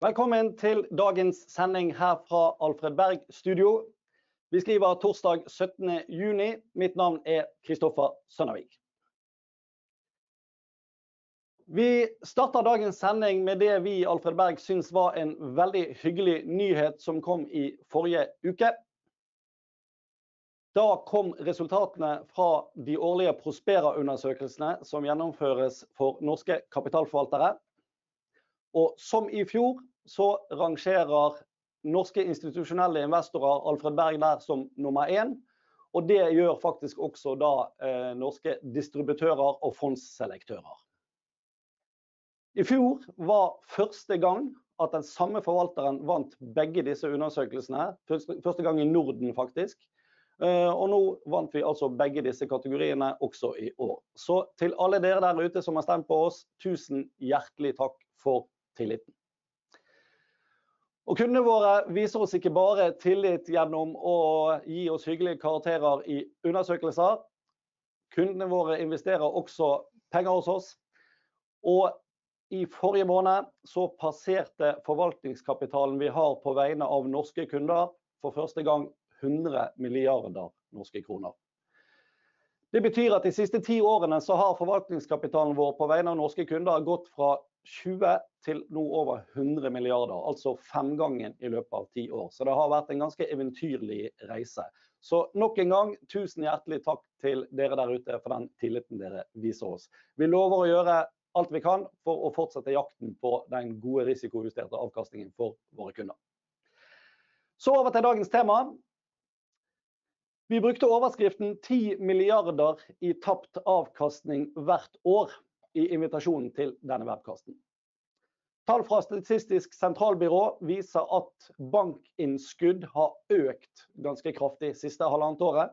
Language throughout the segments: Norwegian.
Velkommen til dagens sending her fra Alfred Berg Studio. Vi skriver torsdag 17. juni. Mitt navn er Kristoffer Sønnavik. Vi starter dagens sending med det vi i Alfred Berg synes var en veldig hyggelig nyhet som kom i forrige uke. Da kom resultatene fra de årlige Prospera-undersøkelsene som gjennomføres for norske kapitalforvaltere. Og som i fjor så rangerer norske institusjonelle investorer Alfred Berg der som nummer en. Og det gjør faktisk også da norske distributører og fondsselektører. I fjor var første gang at den samme forvalteren vant begge disse undersøkelsene. Første gang i Norden faktisk. Og nå vant vi altså begge disse kategoriene også i år. Så til alle dere der ute som har stemt på oss, tusen hjertelig takk for tilliten. Og kundene våre viser oss ikke bare tillit gjennom å gi oss hyggelige karakterer i undersøkelser. Kundene våre investerer også penger hos oss. Og i forrige måned så passerte forvaltningskapitalen vi har på vegne av norske kunder for første gang 100 milliarder norske kroner. Det betyr at de siste ti årene så har forvaltningskapitalen vår på vegne av norske kunder gått fra 20 til nå over 100 milliarder, altså femgangen i løpet av ti år. Så det har vært en ganske eventyrlig reise. Så nok en gang tusen hjertelig takk til dere der ute for den tilliten dere viser oss. Vi lover å gjøre alt vi kan for å fortsette jakten på den gode risikojusterte avkastningen for våre kunder. Så over til dagens tema. Vi brukte overskriften 10 milliarder i tapt avkastning hvert år i invitasjonen til denne webkasten. Tall fra Statistisk sentralbyrå viser at bankinnskudd har økt ganske kraftig siste halvannet året.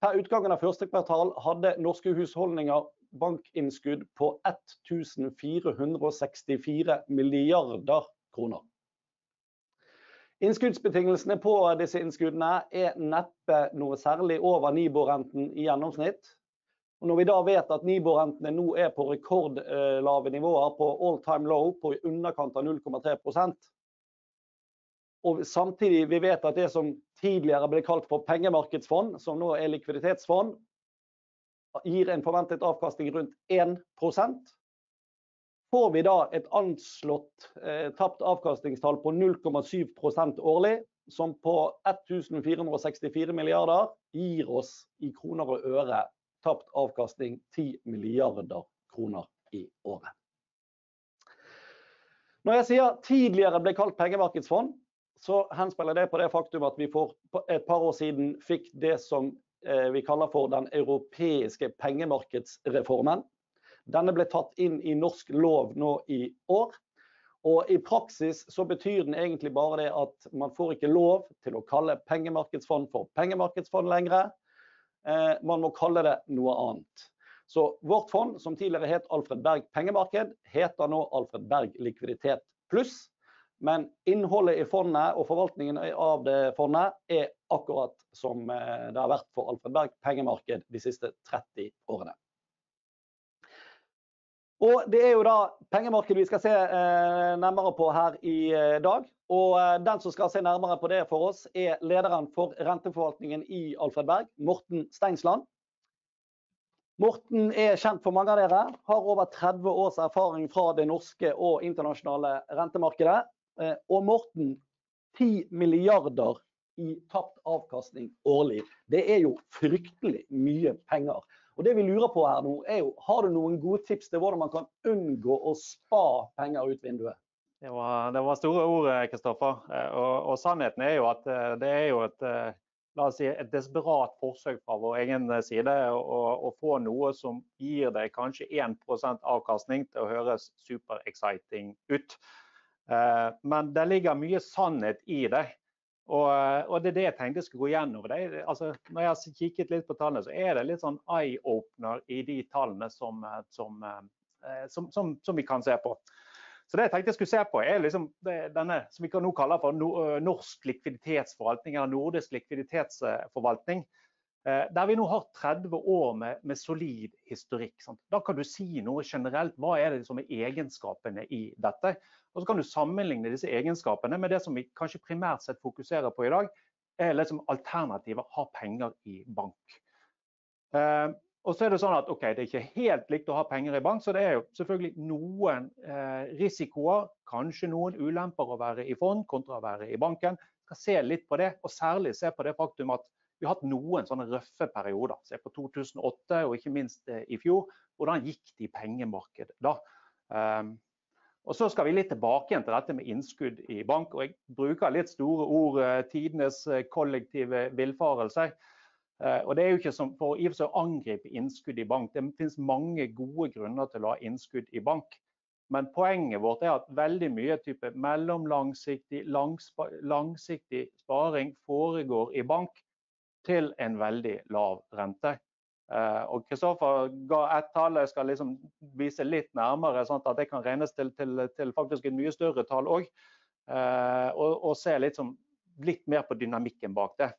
Per utgangen av første kvartal hadde norske husholdninger bankinnskudd på 1464 milliarder kroner. Innskuddsbetingelsene på disse innskuddene er neppe noe særlig over Nibor-renten i gjennomsnitt. Og når vi da vet at Nibor-rentene nå er på rekordlave nivåer på all time low på i underkant av 0,3%. Og samtidig vi vet at det som tidligere ble kalt for pengemarkedsfond, som nå er likviditetsfond, gir en forventet avkastning rundt 1%. Får vi da et anslått tapt avkastningstall på 0,7% årlig, som på 1464 milliarder gir oss i kroner og øre tapt avkastning 10 milliarder kroner i året. Når jeg sier tidligere ble kalt pengemarkedsfond, så henspiller det på det faktum at vi for et par år siden fikk det som vi kaller for den europeiske pengemarkedsreformen. Denne ble tatt inn i norsk lov nå i år. Og i praksis så betyr den egentlig bare det at man får ikke lov til å kalle pengemarkedsfond for pengemarkedsfond lenger. Man må kalle det noe annet. Så vårt fond, som tidligere het Alfred Berg Pengemarked, heter nå Alfred Berg Likviditet Pluss. Men innholdet i fondet og forvaltningen av det fondet er akkurat som det har vært for Alfred Berg Pengemarked de siste 30 årene. Og det er jo da pengemarkedet vi skal se nærmere på her i dag. Og den som skal se nærmere på det for oss er lederen for renteforvaltningen i Alfred Berg, Morten Steinsland. Morten er kjent for mange av dere, har over 30 års erfaring fra det norske og internasjonale rentemarkedet. Og Morten, 10 milliarder i tapt avkastning årlig. Det er jo fryktelig mye penger. Og det vi lurer på her nå er jo, har du noen gode tips til hvordan man kan unngå å spa penger ut vinduet? Det var store ord, Kristoffer. Og sannheten er jo at det er jo et, la oss si, et desperat forsøk fra vår egen side å få noe som gir deg kanskje 1% avkastning til å høres super exciting ut. Men det ligger mye sannhet i det. Og det er det jeg tenkte jeg skulle gå gjennom Det. Altså, når jeg har kikket litt på tallene, så er det litt sånn eye opener i de tallene som vi kan se på. Så det jeg tenkte jeg skulle se på er liksom denne som vi kan nå kalle for norsk likviditetsforvaltning eller nordisk likviditetsforvaltning. Der vi nå har 30 år med, med solid historikk. Sant? Da kan du si noe generelt. Hva er det som er egenskapene i dette? Og så kan du sammenligne disse egenskapene med det som vi kanskje primært sett fokuserer på i dag. er liksom alternativer, ha penger i bank. Og så er det sånn at okay, det er ikke helt likt å ha penger i bank, så det er jo selvfølgelig noen eh, risikoer, kanskje noen ulemper å være i fond kontra å være i banken. Skal se litt på det, og særlig se på det faktum at vi har hatt noen sånne røffe perioder. Se på 2008 og ikke minst eh, i fjor. Hvordan gikk det i pengemarkedet da? Um, og så skal vi litt tilbake igjen til dette med innskudd i bank. og Jeg bruker litt store ord, eh, tidenes eh, kollektive villfarelse. Og det er jo ikke som for å angripe innskudd i bank. Det finnes mange gode grunner til å ha innskudd i bank. Men poenget vårt er at veldig mye type mellomlangsiktig, langsiktig sparing foregår i bank til en veldig lav rente. Eh, og Kristoffer ga ett tall, jeg skal liksom vise litt nærmere, sånn at det kan regnes til, til, til faktisk et mye større tall òg. Eh, og, og, se litt, som, litt mer på dynamikken bak det.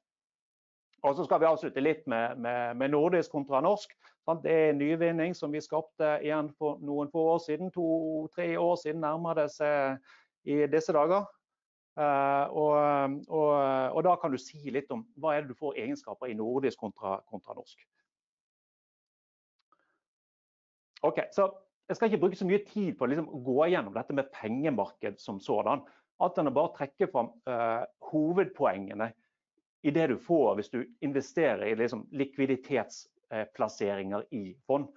Og så skal vi avslutte litt med, med, med nordisk kontra norsk. Sant? Det er en nyvinning som vi skapte igjen for noen få år siden. To-tre år siden nærmer det seg i disse dager. Uh, og, og, og, da kan du si litt om hva er det du får egenskaper i nordisk kontra, kontra norsk. Så Jeg skal ikke bruke så mye tid på liksom, å gå gjennom dette med pengemarked som sådan. At en bare trekker fram uh, hovedpoengene i det du får hvis du investerer i liksom likviditetsplasseringer i fond.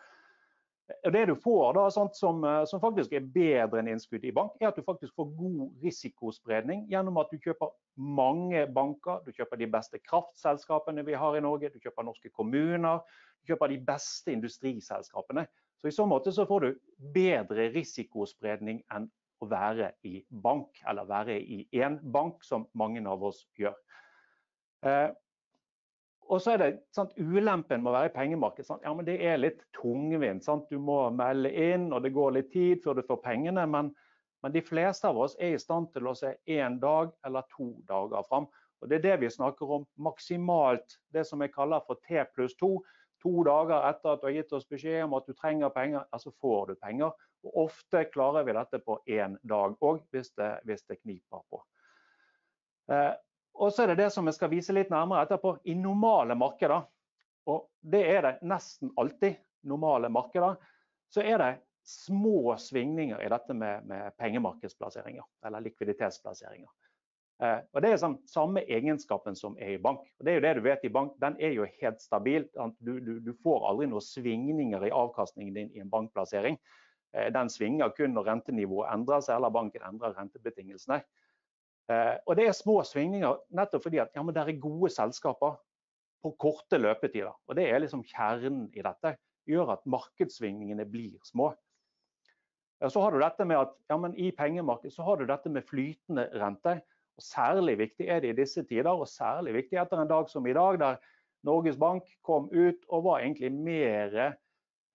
Det du får da, som, eh, som, faktisk er bedre enn innskudd i bank, er at du faktisk får god risikospredning gjennom at du kjøper mange banker. Du kjøper de beste kraftselskapene vi har i Norge, du kjøper norske kommuner. Du kjøper de beste industriselskapene. Så I så måte så får du bedre risikospredning enn å være i bank, eller være i én bank, som mange av oss gjør. Eh, og så er det sant, Ulempen med å være i pengemarkedet sant? Ja, men det er litt tungvint. Du må melde inn, og det går litt tid før du får pengene. Men, men de fleste av oss er i stand til å se én dag eller to dager fram. Og Det er det vi snakker om maksimalt, det som jeg kaller for T pluss to. To dager etter at du har gitt oss beskjed om at du trenger penger, så får du penger. Og Ofte klarer vi dette på én dag òg, hvis, hvis, det kniper på. Eh, og så er det det som jeg skal vise litt nærmere etterpå, i normale markeder. Og det er det nesten alltid. Normale markeder. Så er det små svingninger i dette med, med pengemarkedsplasseringer, eller likviditetsplasseringer. Eh, og Det er sånn, samme egenskapen som er i bank. Og det er jo det du vet i bank, Den er jo helt stabil. Du, du, du får aldri noen svingninger i avkastningen din i en bankplassering. Eh, den svinger kun når rentenivået endrer seg eller banken endrer rentebetingelsene. Eh, og det er små svingninger nettopp fordi at ja, det er gode selskaper på korte løpetider. Og det er liksom kjernen i dette. Gjør at markedssvingningene blir små. Så har du dette med at ja, i pengemarkedet så har du dette med flytende rente. Og Særlig viktig er det i disse tider, og særlig viktig etter en dag som i dag, der Norges Bank kom ut og var egentlig mer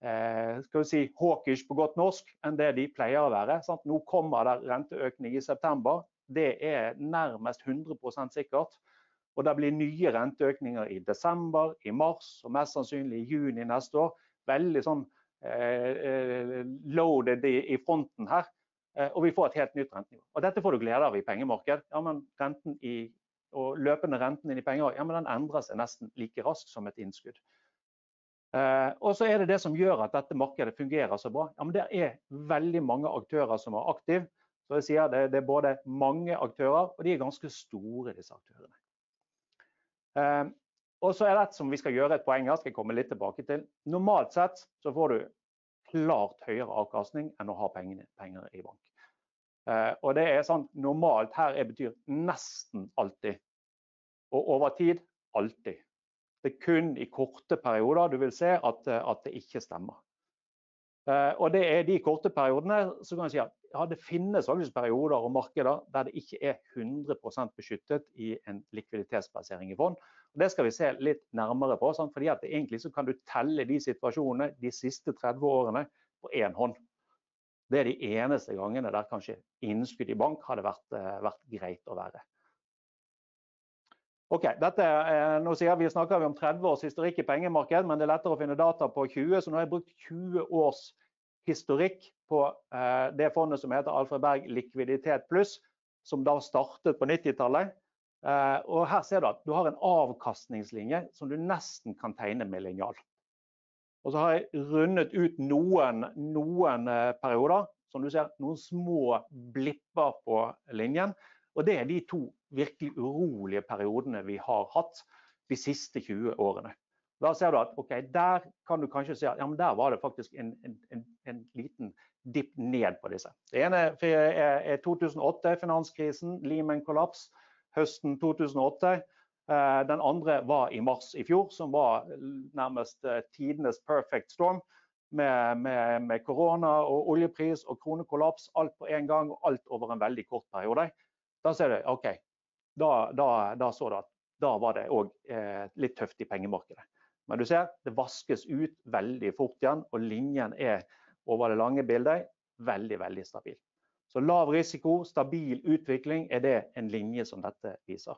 eh, skal vi si, hawkish på godt norsk enn det de pleier å være. Sant? Nå kommer det renteøkning i september det er nærmest 100% sikkert. Og det blir nye renteøkninger i desember, i mars og mest sannsynlig i juni neste år. Veldig sånn eh, eh loaded i, fronten her. Eh, og vi får et helt nytt rentenivå. Og dette får du glede av i pengemarked. Ja, men renten i, og løpende renten inn i penger ja, men den endrer seg nesten like raskt som et innskudd. Eh, og så er det det som gjør at dette markedet fungerer så bra. Ja, men Det er veldig mange aktører som er aktive. Så jeg sier det, det, er både mange aktører, og de er ganske store, disse aktørene. Eh, og så er det som vi skal gjøre et poeng her, skal jeg komme litt tilbake til. Normalt sett så får du klart høyere avkastning enn å ha penger, penger i bank. Eh, og det er sånn normalt her er betyr nesten alltid. Og over tid alltid. Det er kun i korte perioder du vil se at, at det ikke stemmer. Eh, og det er de korte periodene så kan jeg si at ja, det finnes faktisk perioder og markeder der det ikke er 100% beskyttet i en likviditetsplassering i fond. Og det skal vi se litt nærmere på. Sant? fordi at Egentlig så kan du telle de situasjonene de siste 30 årene på én hånd. Det er de eneste gangene der kanskje innskudd i bank hadde vært, eh, vært greit å være. Ok, dette, nå sier Vi snakker vi om 30 års historikk i pengemarked, men det er lettere å finne data på 20. Så nå har jeg brukt 20 års historikk på eh, det fondet som heter Alfred Berg likviditet pluss, som da startet på 90-tallet. Eh, og her ser du at du har en avkastningslinje som du nesten kan tegne med linjal. Og så har jeg rundet ut noen, noen eh, perioder, som du ser, noen små blipper på linjen. Og det er de to virkelig urolige periodene vi har hatt de siste 20 årene. Da ser du at okay, der kan du kanskje si at ja, der var det faktisk en, en, en liten dipp ned på disse. Det ene er 2008, finanskrisen, Lehman kollaps høsten 2008. Eh, den andre var i mars i fjor, som var nærmest eh, tidenes perfect storm. Med korona og oljepris og kronekollaps, alt på en gang og alt over en veldig kort periode. Da ser du OK, da, da, da så du at da var det òg eh, litt tøft i pengemarkedet. Men du ser det vaskes ut veldig fort igjen, og linjen er over det lange bildet veldig, veldig stabil. Så lav risiko, stabil utvikling er det en linje som dette viser.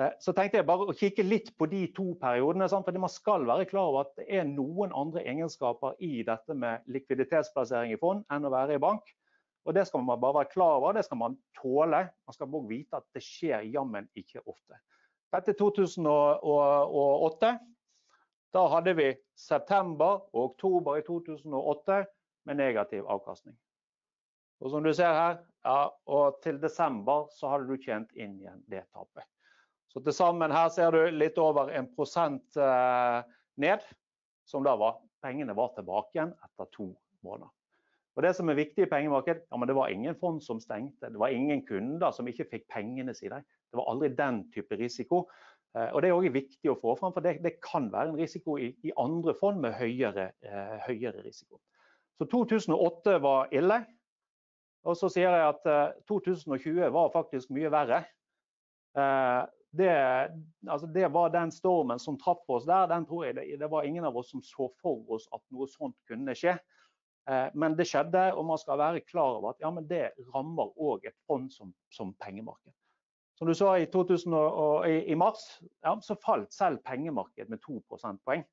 Eh, så tenkte jeg bare å kikke litt på de to periodene. for Man skal være klar over at det er noen andre egenskaper i dette med likviditetsplassering i fond enn å være i bank. Og Det skal man bare være klar over, det skal man tåle. Man skal også vite at det skjer jammen ikke ofte. Dette er 2008. Da hadde vi september og oktober i 2008 med negativ avkastning. Og som du ser her, ja, og til desember så hadde du tjent inn igjen det tapet. Så til sammen her ser du litt over en prosent eh, ned, som da var pengene var tilbake igjen etter to måneder. Og Det som er viktig i pengemarkedet, ja, men det var ingen fond som stengte. Det var ingen kunder som ikke fikk pengene sine. Det var aldri den type risiko. Eh, og Det er også viktig å få fram, for det, det kan være en risiko i, i andre fond med høyere, eh, høyere, risiko. Så 2008 var ille. Og så sier jeg at eh, 2020 var faktisk mye verre. Eh, det, altså det, var den stormen som traff oss der. Den tror jeg det, det var ingen av oss som så for oss at noe sånt kunne skje. Eh, men det skjedde, og man skal være klar over at ja, det rammer òg et fond som, som, pengemarked. Som du sa i, 2000 og, i, i mars, ja, så falt selv pengemarkedet med 2 prosentpoeng.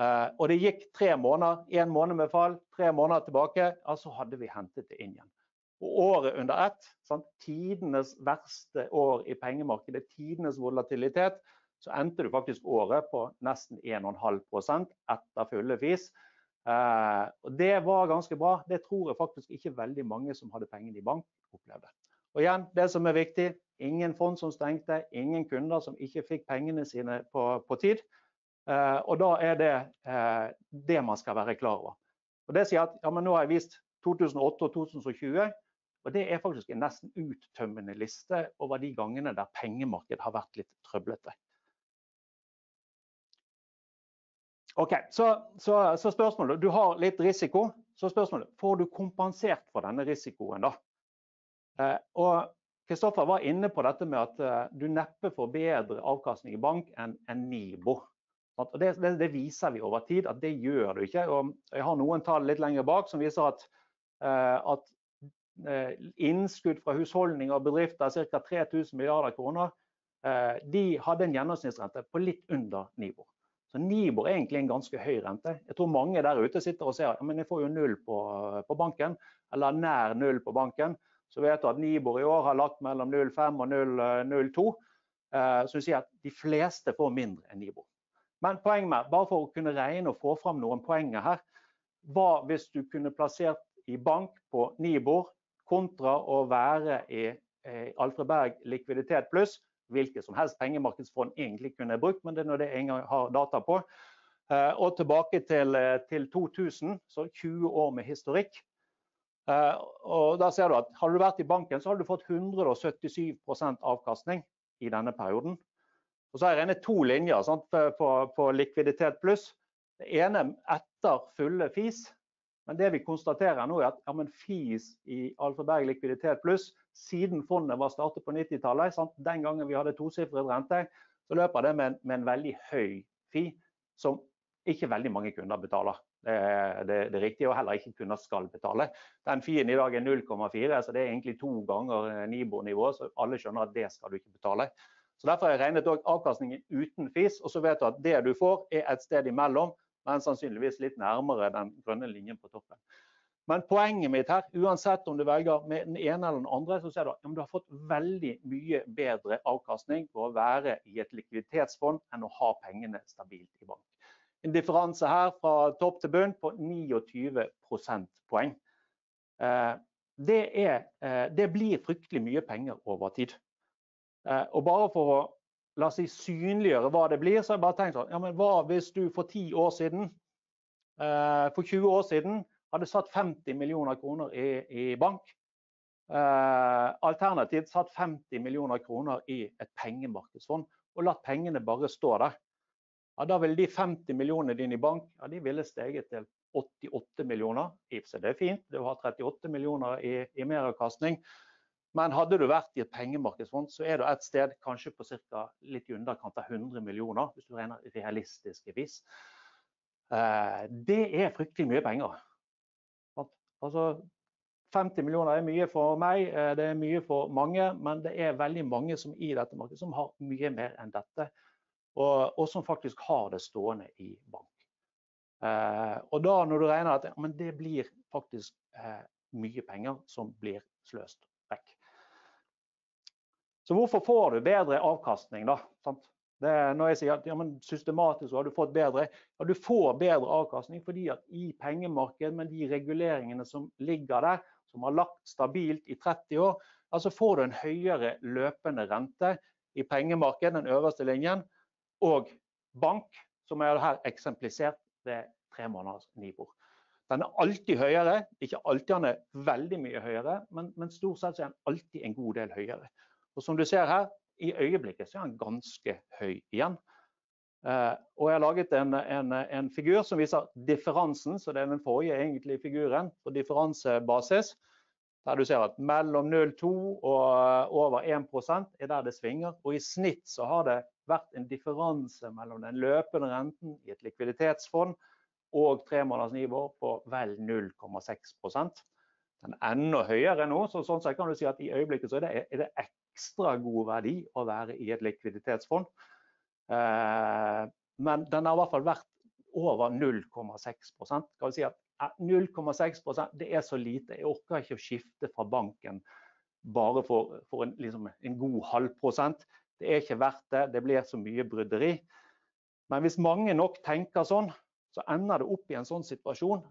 Eh, og det gikk tre måneder, én måned med fall, tre måneder tilbake, ja, så hadde vi hentet det inn igjen. Og året under ett, sant? tidenes verste år i pengemarkedet, tidenes volatilitet, så endte du faktisk året på nesten 1,5 etter fulle fis. Uh, og Det var ganske bra. Det tror jeg faktisk ikke veldig mange som hadde pengene i bank, opplevde. Og igjen, det som er viktig, ingen fond som stengte, ingen kunder som ikke fikk pengene sine på, på tid. Uh, og da er det uh, det man skal være klar over. Og det sier at ja, nå har jeg vist 2008 og 2020, og det er faktisk en nesten uttømmende liste over de gangene der pengemarkedet har vært litt trøblete. Ok, så, så, så, spørsmålet, Du har litt risiko. Så spørsmålet får du kompensert for denne risikoen. da? Eh, og Kristoffer var inne på dette med at eh, du neppe får bedre avkastning i bank enn en Nibo. Og det, det, det, viser vi over tid at det gjør du ikke. Og jeg har noen tall litt lenger bak som viser at, eh, at eh, innskudd fra husholdninger og bedrifter, ca. 3000 milliarder kroner, eh, de hadde en gjennomsnittsrente på litt under Nibor. Så Nibor er egentlig en ganske høy rente. Jeg tror mange der ute sitter og ser at ja, jeg får jo null på, på, banken, eller nær null på banken. Så vet du at Nibor i år har lagt mellom 0,5 og 0,02. Eh, så du sier at de fleste får mindre enn Nibor. Men poenget med, bare for å kunne regne og få fram noen poenger her, hva hvis du kunne plassert i bank på Nibor kontra å være i eh, Alfred Berg likviditet pluss, hvilket som helst pengemarkedsfond egentlig kunne brukt, men det er nå det jeg engang har data på. Eh, og tilbake til, eh, til 2000, så 20 år med historikk. Eh, og da ser du at Har du vært i banken, så har du fått 177% avkastning i denne perioden. Og så har jeg regnet to linjer sant, på, på likviditet pluss. Det ene etter fulle FIS, men det vi konstaterer nå er at ja, FIS i Alfa Berg likviditet pluss, siden fondet var startet på 90-tallet, den gangen vi hadde tosifret rente, så løper det med, med, en veldig høy FI, som ikke veldig mange kunder betaler. Det, det, det er riktig, og heller ikke kunder skal betale. Den FI-en i dag er 0,4, så det er egentlig to ganger Nibo-nivå, så alle skjønner at det skal du ikke betale. Så Derfor har jeg regnet avkastningen uten FIS, og så vet du at det du får er et sted imellom, men sannsynligvis litt nærmere den grønne linjen på toppen. Men poenget mitt her, uansett om du velger med den ene eller den andre, så ser du at du har fått veldig mye bedre avkastning på å være i et likviditetsfond enn å ha pengene stabilt i bank. En differanse her fra topp til bunn på 29 prosentpoeng. Eh, det, er, eh, det blir fryktelig mye penger over tid. Eh, og bare for å la oss si, synliggjøre hva det blir, så har jeg bare tenkt sånn, ja, hva hvis du for ti år siden, for 20 år siden, hadde satt 50 millioner kroner i, i bank. Eh, alternativt satt 50 millioner kroner i et pengemarkedsfond og latt pengene bare stå der. Ja, da ville de 50 millionene dine i bank ja, de ville steget til 88 millioner. Det er fint, det har 38 millioner i, i meravkastning. Men hadde du vært i et pengemarkedsfond, så er du et sted kanskje på cirka litt i underkant av 100 millioner, hvis du regner realistiske vis. Eh, det er fryktelig mye penger. Altså 50 millioner er mye for meg, eh, det er mye for mange, men det er veldig mange som i dette markedet som har mye mer enn dette. Og, og som faktisk har det stående i bank. Eh, og da når du regner at men det blir faktisk eh, mye penger som blir sløst vekk. Så hvorfor får du bedre avkastning da? Sant? Det, når jeg sier at ja, systematisk har du fått bedre, ja, du får bedre avkastning fordi at i pengemarkedet med de reguleringene som ligger der, som har lagt stabilt i 30 år, altså får du en høyere løpende rente i pengemarkedet, den øverste linjen, og bank, som er her eksemplisert ved tre måneders nivå. Den er alltid høyere, ikke alltid den er veldig mye høyere, men, men stort sett er den alltid en god del høyere. Og som du ser her, i øyeblikket så er han ganske høy igjen. Uh, og jeg har laget en, en, en, figur som viser differansen, så det er den forrige egentlige figuren på differansebasis. Der du ser at mellom 0,2 og over 1% er der det svinger. Og i snitt så har det vært en differanse mellom den løpende renten i et likviditetsfond og tre måneders nivå på vel 0,6% Den er enda høyere nå, så sånn sett kan du si at i øyeblikket så er det, er det ekstra god verdi å være i et likviditetsfond. Eh, men den har i hvert fall vært over 0,6% Skal vi si at 0,6% det er så lite. Jeg orker ikke å skifte fra banken bare for, for en, liksom en, god halvprosent. Det er ikke verdt det. Det blir så mye bryderi. Men hvis mange nok tenker sånn, så ender det opp i en sånn situasjon.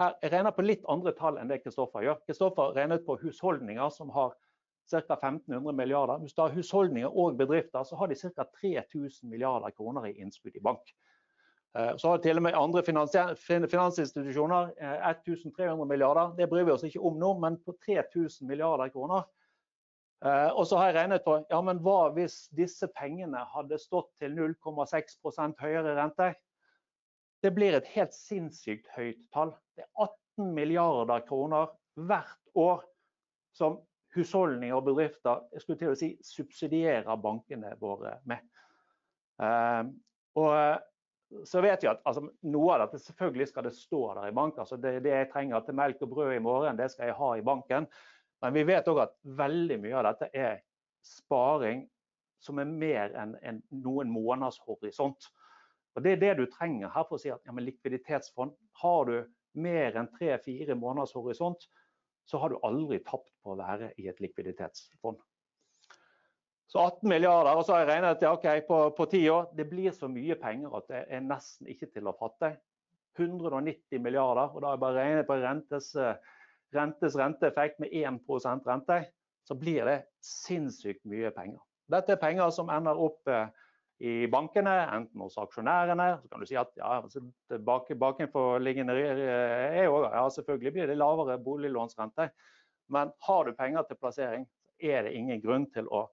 Her, jeg regner på litt andre tall enn det Kristoffer gjør. Kristoffer regnet på husholdninger som har ca. 1500 milliarder. Hvis du har husholdninger og bedrifter, så har de ca. 3000 milliarder kroner i innskudd i bank. Eh, så har til og med andre finansinstitusjoner 1300 eh, milliarder. Det bryr vi oss ikke om nå, men på 3000 milliarder kroner. Eh, og så har jeg regnet på ja, men hva hvis disse pengene hadde stått til 0,6% høyere rente? Det blir et helt sinnssykt høyt tall. Det er 18 milliarder kroner hvert år som husholdninger og bedrifter jeg skulle til å si, subsidierer bankene våre med. Uh, og så vet vi at altså, Noe av dette selvfølgelig skal det stå der i bank. Altså, det, det, jeg trenger til melk og brød i morgen, det skal jeg ha i banken. Men vi vet òg at veldig mye av dette er sparing som er mer enn en noen måneders horisont. Og Det er det du trenger her for å si at ja, likviditetsfond har du mer enn tre-fire måneders horisont, så har du aldri tapt på å være i et likviditetsfond. Så 18 milliarder, og så har jeg regnet ja, okay, på, 10 år. Det blir så mye penger at det er nesten ikke til å fatte. 190 milliarder, og da har jeg bare regnet på rentes, rentes renteeffekt med 1% rente, så blir det sinnssykt mye penger. Dette er penger som ender opp eh, i bankene, enten hos aksjonærene. Så kan du si at ja, altså, bak, bakenforliggende er jo ja, selvfølgelig blir det lavere boliglånsrente. Men har du penger til plassering, er det ingen grunn til å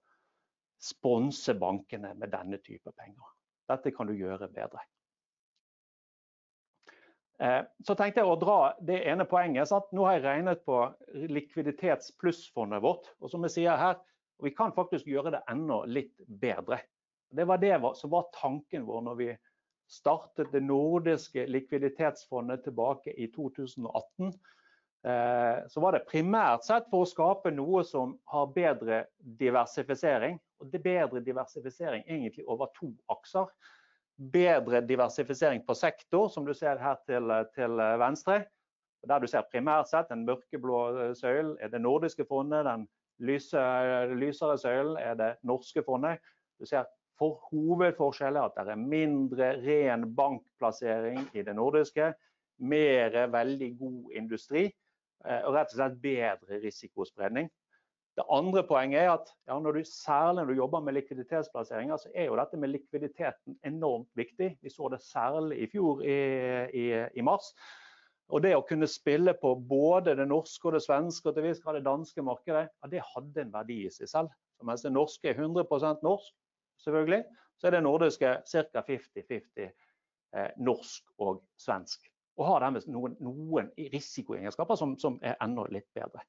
sponse bankene med denne type penger. Dette kan du gjøre bedre. Eh, så tenkte jeg å dra det ene poenget. Sant? Nå har jeg regnet på likviditetsplussfondet vårt. Og som jeg sier her, vi kan faktisk gjøre det enda litt bedre. Det var det som var tanken vår når vi startet det nordiske likviditetsfondet tilbake i 2018. så var det primært sett for å skape noe som har bedre diversifisering. Og det er bedre diversifisering egentlig over to akser. Bedre diversifisering på sektor, som du ser her til, til venstre. Der du ser primært sett den mørkeblå søylen er det nordiske fondet, den lyse, lysere søylen er det norske fondet. Du ser for hovedforskjellen er at det er mindre ren bankplassering i det nordiske, mer veldig god industri og rett og slett bedre risikospredning. Det andre poenget er at ja, når du, særlig når du jobber med likviditetsplasseringer, så er jo dette med likviditeten enormt viktig. Vi så det særlig i fjor i, i, i mars. Og det å kunne spille på både det norske og det svenske og til viss grad det danske markedet, ja, det hadde en verdi i seg selv. Så mens det norske er 100% norsk, selvfølgelig, så er det nordiske ca. 50-50 eh, norsk og svensk. Og har dermed noen, noen risikoegenskaper som, som, er enda litt bedre.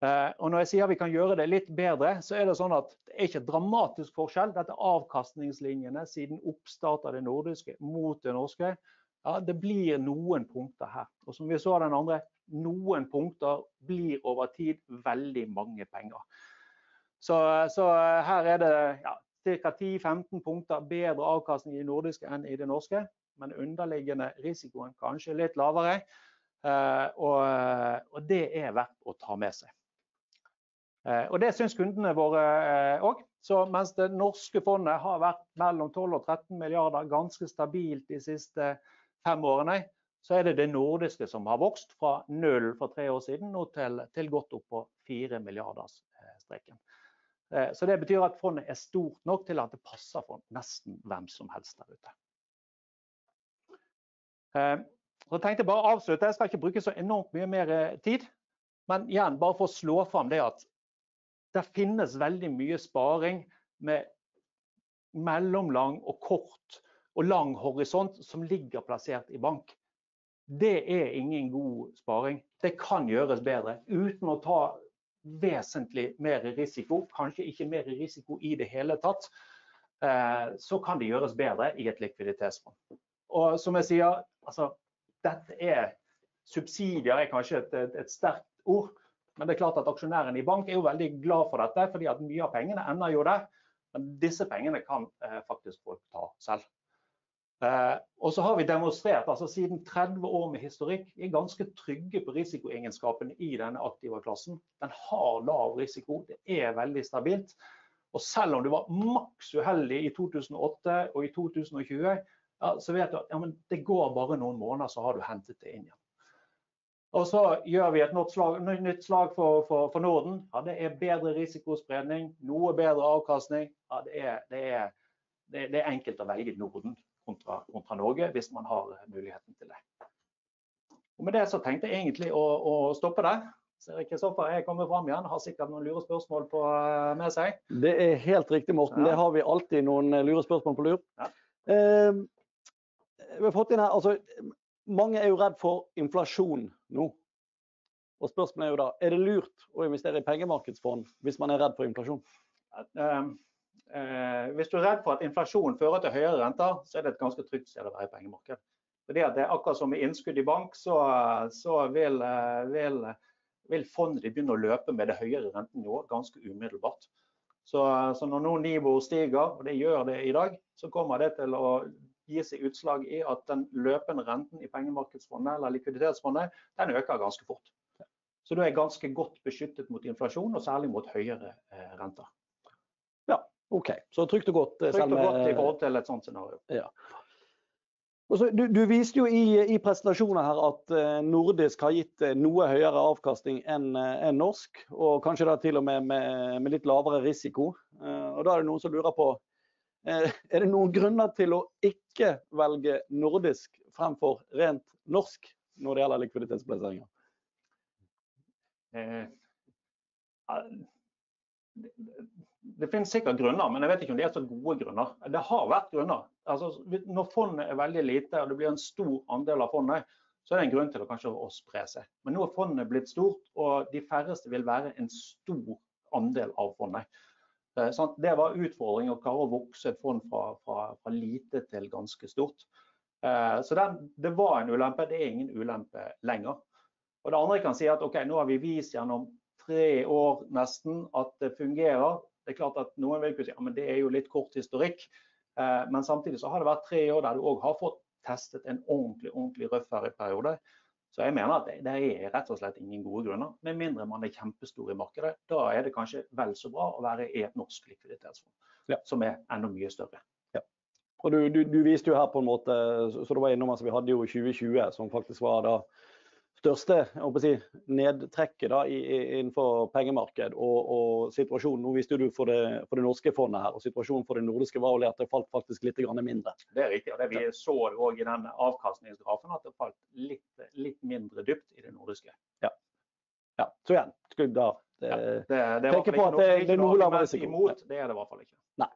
Eh, og når jeg sier vi kan gjøre det litt bedre, så er det sånn at det er ikke dramatisk forskjell. Dette avkastningslinjene siden oppstart av det nordiske mot det norske. Ja, det blir noen punkter her. Og som vi så den andre, noen punkter blir over tid veldig mange penger. Så, så her er det ja, ca. 10-15 punkter bedre avkastning i det nordiske enn i det norske. Men underliggende risikoen kanskje litt lavere. Eh, og, og det er verdt å ta med seg. Eh, og det syns kundene våre òg. Så mens det norske fondet har vært mellom 12 og 13 milliarder ganske stabilt de siste fem årene, så er det det nordiske som har vokst fra null for tre år siden og til, til godt opp på fire milliarders streken. Eh, så det betyr at fondet er stort nok til at det passer for nesten hvem som helst der ute. Eh, så tenkte jeg bare å avslutte. Jeg skal ikke bruke så enormt mye mer eh, tid. Men igjen, bare for å slå fram det at det finnes veldig mye sparing med mellomlang og kort og lang horisont som ligger plassert i bank. Det er ingen god sparing. Det kan gjøres bedre uten å ta vesentlig mer risiko, kanskje ikke mer risiko i det hele tatt, eh, så kan det gjøres bedre i et likviditetsfond. Og som jeg sier, altså, dette er subsidier er kanskje et, et, et, sterkt ord, men det er klart at aksjonæren i bank er jo veldig glad for dette, fordi at mye av pengene ender jo der. Men disse pengene kan eh, faktisk folk ta selv. Eh, og så har vi demonstrert, altså siden 30 år med historikk, er ganske trygge på risikoegenskapene i denne aktive klassen. Den har lav risiko, det er veldig stabilt. Og selv om du var maks uheldig i 2008 og i 2020, ja, så vet du at ja, det går bare noen måneder, så har du hentet det inn igjen. Og så gjør vi et nytt slag, nytt slag for, for, for, Norden. Ja, det er bedre risikospredning, noe bedre avkastning. Ja, det, er, det, er, det er enkelt å velge Norden kontra, kontra Norge, hvis man har muligheten til det. Og med det så tenkte jeg egentlig å, å stoppe der. Ser Kristoffer jeg kommer fram igjen, har sikkert noen lure spørsmål på, eh, med seg. Det er helt riktig, Morten. Ja. Det har vi alltid noen eh, lure spørsmål på lur. Ja. Eh, vi har fått inn her, altså, mange er jo redd for inflasjon nå. Og spørsmålet er jo da, er det lurt å investere i pengemarkedsfond hvis man er redd for inflasjon? Ja, Eh, hvis du er redd for at inflasjon fører til høyere renter, så er det et ganske trygt sted å være i pengemarkedet. Fordi det er akkurat som med innskudd i bank, så, så vil, eh, vil, vil, fondet begynne å løpe med det høyere rentenivået ganske umiddelbart. Så, så når nå Nibor stiger, og det gjør det i dag, så kommer det til å gi seg utslag i at den løpende renten i pengemarkedsfondet eller likviditetsfondet, den øker ganske fort. Så du er ganske godt beskyttet mot inflasjon, og særlig mot høyere eh, renter. OK. Så trygt og godt. Trygt og godt i forhold til et sånt scenario. Ja. Så, du, du, viste jo i, i presentasjonen her at uh, nordisk har gitt uh, noe høyere avkastning enn en norsk. Og kanskje da til og med med, med litt lavere risiko. og Da er det noen som lurer på er det noen grunner til å ikke velge nordisk fremfor rent norsk når det gjelder likviditetsplasseringer? Eh, det finnes sikkert grunner, men jeg vet ikke om de er så gode grunner. Det har vært grunner. Altså, når fondet er veldig lite og det blir en stor andel av fondet, så er det en grunn til å kanskje å spre seg. Men nå er fondet blitt stort, og de færreste vil være en stor andel av fondet. Eh, det var utfordringen å klare å vokse et fond fra, fra, fra lite til ganske stort. Eh, så den, det var en ulempe, det er ingen ulempe lenger. Og det andre jeg kan si at okay, nå har vi vist gjennom tre år nesten at det fungerer. Det er klart at Noen vil kunne si at det er jo litt kort historikk, eh, men samtidig så har det vært tre år der du òg har fått testet en ordentlig ordentlig røffere periode. Så jeg mener at det, det, er rett og slett ingen gode grunner, med mindre man er kjempestor i markedet. Da er det kanskje vel så bra å være i et norsk likviditetsfond, ja. som er enda mye større. Og du, du, du, viste jo her på en måte, så du var innom, altså Vi hadde jo 2020, som faktisk var da største si, nedtrekket da, innenfor pengemarked og, og, situasjonen Nå viste du for det, for det, norske fondet her, og situasjonen for det nordiske var at det falt faktisk litt mindre. Det er riktig. og det Vi så det òg i den avkastningsgrafen, at det falt litt, litt, mindre dypt i det nordiske. Ja. ja. Så igjen, da det, ja, det, det peke på at det, det er noe lavere risiko. Imot, det er det i hvert fall ikke. Nei.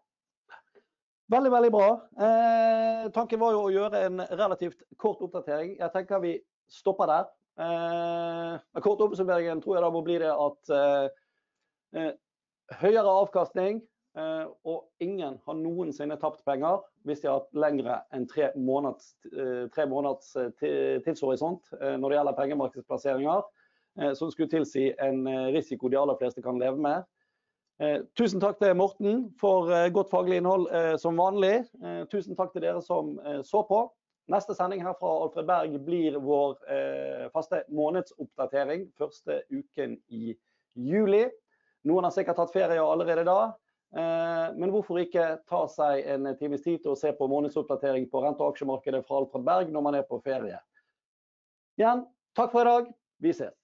Veldig, veldig bra. Eh, tanken var jo å gjøre en relativt kort oppdatering. Jeg tenker vi stopper der. Eh, kort oppsummeringen tror jeg da må bli det at eh, eh, høyere avkastning eh, og ingen har noensinne tapt penger hvis de har hatt lengre enn tre måneders, eh, tre måneders eh, tidshorisont når det gjelder pengemarkedsplasseringer, som skulle tilsi en risiko de aller fleste kan leve med. Tusen takk til Morten for godt faglig innhold som vanlig. Tusen takk til dere som så på. Neste sending her fra Alfred Berg blir vår eh, faste månedsoppdatering første uken i juli. Noen har sikkert tatt ferie allerede da. Eh, men hvorfor ikke ta seg en times tid til å se på månedsoppdatering på rente- og aksjemarkedet fra Alfred Berg når man er på ferie. Igjen, takk for i dag. Vi ses.